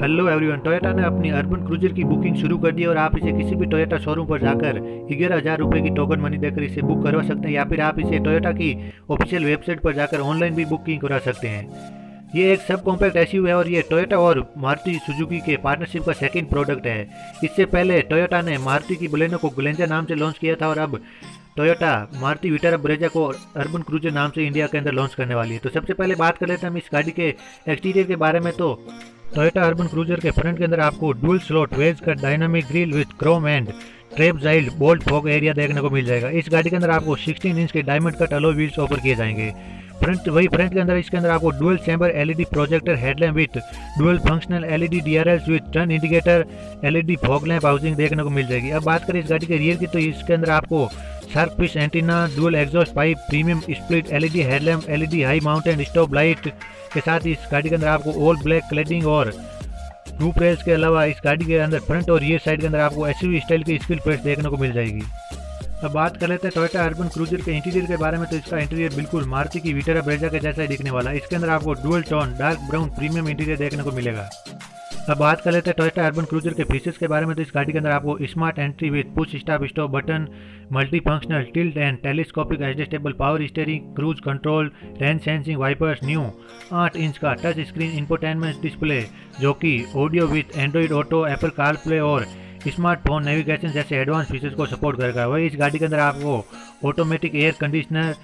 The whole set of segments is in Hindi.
हेलो एवरीवन टोयोटा ने अपनी अर्बन क्रूजर की बुकिंग शुरू कर दी और आप इसे किसी भी टोयोटा शोरूम पर जाकर ग्यारह हज़ार रुपये की टोकन मनी देकर इसे बुक करवा सकते हैं या फिर आप इसे टोयोटा की ऑफिशियल वेबसाइट पर जाकर ऑनलाइन भी बुकिंग करा सकते हैं। ये एक सब कॉम्पैक्ट एस है और ये टोयोटा और मारुति सुजुकी के पार्टनरशिप का सेकंड प्रोडक्ट है। इससे पहले टोयोटा ने मारुति की बुलेनो को गुलेंजा नाम से लॉन्च किया था और अब टोयोटा मारुति विटारा ब्रेजा को अर्बन क्रूजर नाम से इंडिया के अंदर लॉन्च करने वाली है। तो सबसे पहले बात कर लेते हैं हम इस गाड़ी के एक्सटीरियर के बारे में। तो टोयोटा अर्बन क्रूजर के फ्रंट के अंदर आपको dual slot wedge cut dynamic grille with chrome and trapezoidal bold fog area देखने को मिल जाएगा। इस गाड़ी के अंदर आपको 16 इंच के diamond cut alloy wheels offer किए जाएँगे। फ्रंट वही फ्रंट के अंदर इसके अंदर आपको dual chamber LED projector headlamp with dual functional LED DRLs with turn indicator LED fog lamp housing देखने को मिल जाएगी। अब बात करें इस गाड़ी के रियर की तो इसके अंदर आपको pitch antenna dual exhaust pipe premium split LED headlamp LED high mountain stop light के साथ इस गाड़ी के अंदर आपको ऑल ब्लैक क्लेडिंग और टू रेल्स के अलावा इस गाड़ी के अंदर फ्रंट और रियर साइड के अंदर आपको एस स्टाइल की स्किल प्लेट्स देखने को मिल जाएगी। अब बात कर लेते हैं टोयोटा अर्बन क्रूजर के इंटीरियर के बारे में तो इसका इंटीरियर बिल्कुल मारुति की विटेरा ब्रेजा के जैसा ही दिखने वाला है। इसके अंदर आपको dual tone dark brown premium interior देखने को मिलेगा। अब बात कर लेते हैं टोयोटा अर्बन क्रूजर के फीचर्स के बारे में तो इस गाड़ी के अंदर आपको smart entry with push stop stop button multi functional tilt and telescopic adjustable power steering cruise control range sensing wipers new आठ इंच का टच स्क्रीन इंपोटेनमेंट डिस्प्ले जो कि audio with Android Auto Apple CarPlay और स्मार्टफ़ोन नेविगेशन जैसे एडवांस फीचर्स को सपोर्ट करेगा। वही इस गाड़ी के अंदर आपको automatic air conditioner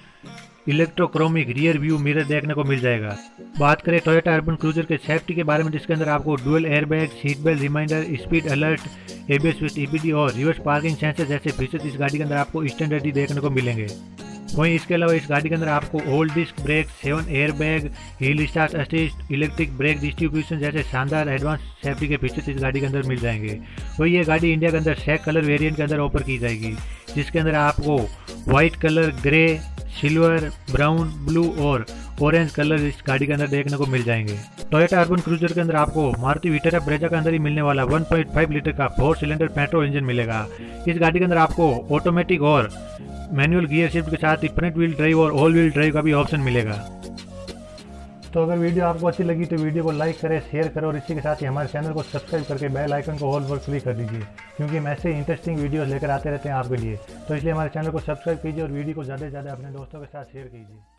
electrochromic rear view mirror देखने को मिल जाएगा। बात करें टोयोटा अर्बन क्रूजर के सेफ्टी के बारे में, जिसके अंदर आपको dual airbag seat belt reminder speed alert ABS with EBD और रिवर्स पार्किंग सेंसर जैसे फीचर्स इस गाड़ी के अंदर आपको स्टैंडर्ड देखने को मिलेंगे। वहीं इसके अलावा इस गाड़ी के अंदर आपको all disc brake seven air bag hill start assist electric brake distribution जैसे शानदार एडवांस सेफ्टी के फीचर्स इस गाड़ी के अंदर मिल जाएँगे। वही ये गाड़ी इंडिया के अंदर सेक कलर वेरिएंट के अंदर ऑफ़र की जाएगी, जिसके अंदर आपको white colour grey silver, brown, blue और ऑरेंज कलर इस गाड़ी के अंदर देखने को मिल जाएँगे। टोयोटा अर्बन क्रूजर के अंदर आपको मारुति विटेरा ब्रेजा के अंदर ही मिलने वाला 1.5 लीटर का फोर सिलेंडर पेट्रोल इंजन मिलेगा। इस गाड़ी के अंदर आपको ऑटोमेटिक और मैनुअल गियर शिफ्ट के साथ ही फ्रंट व्हील ड्राइव और ऑल व्हील ड्राइव का भी ऑप्शन मिलेगा। तो अगर वीडियो आपको अच्छी लगी तो वीडियो को लाइक करें शेयर करें और इसी के साथ ही हमारे चैनल को सब्सक्राइब करके बेल आइकन को ऑल पर क्लिक कर दीजिए, क्योंकि हम ऐसे इंटरेस्टिंग वीडियोस लेकर आते रहते हैं आपके लिए। तो इसलिए हमारे चैनल को सब्सक्राइब कीजिए और वीडियो को ज़्यादा से ज़्यादा अपने दोस्तों के साथ शेयर कीजिए।